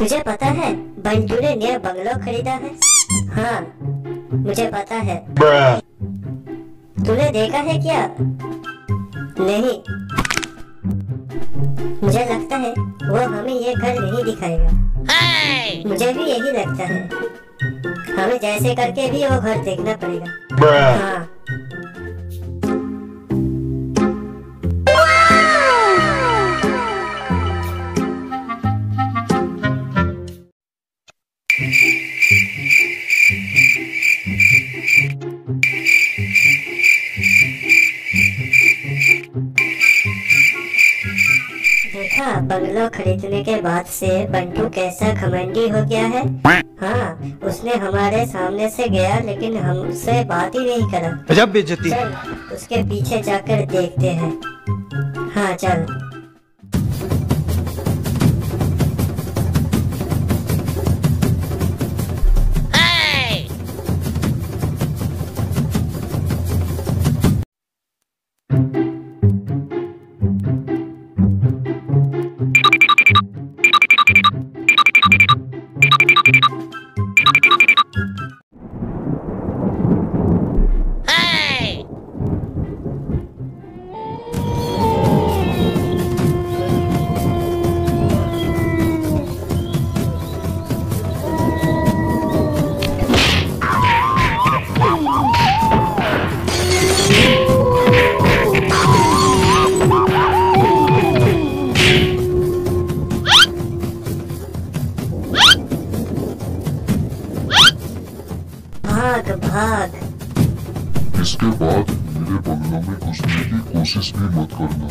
तुझे पता है बंटू ने नया बंगलो खरीदा है? हाँ मुझे पता है। तूने देखा है क्या? नहीं। मुझे लगता है वो हमें ये घर नहीं दिखाएगा। मुझे भी यही लगता है। हमें जैसे करके भी वो घर देखना पड़ेगा। हाँ। देखा बंगलो खरीदने के बाद से बंटू कैसा घमंडी हो गया है? हाँ उसने हमारे सामने से गया लेकिन हम उससे बात ही नहीं करा। जब बेइज्जती। उसके पीछे जाकर देखते हैं। हाँ चल। भाग भाग। इसके बाद मेरे बंगलों में घुसने की कोशिश भी मत करना।